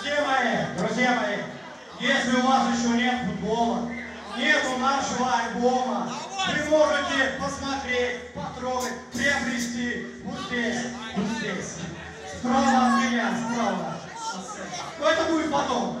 Друзья мои, друзья мои, если у вас еще нет футбола, нету нашего альбома, вы можете посмотреть, потрогать, приобрести вот здесь, вот здесь. Справа от меня, справа. Но это будет потом.